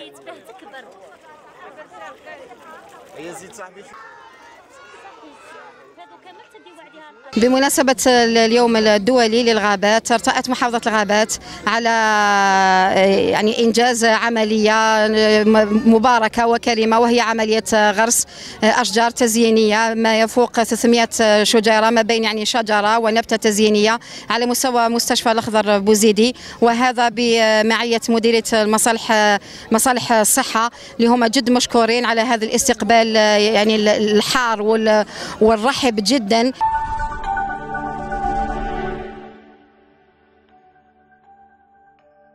وليت باه تكبر. هي زيد صاحبي. هذو كامل تديو عليها بمناسبة اليوم الدولي للغابات ارتأت محافظة الغابات على يعني إنجاز عملية مباركة وكريمة وهي عملية غرس أشجار تزيينية ما يفوق 300 شجيرة ما بين يعني شجرة ونبتة تزيينية على مستوى مستشفى الأخضر بوزيدي. وهذا بمعية مديرية المصالح مصالح الصحة اللي هم جد مشكورين على هذا الاستقبال يعني الحار وال- والرحب جدا. இருக்குது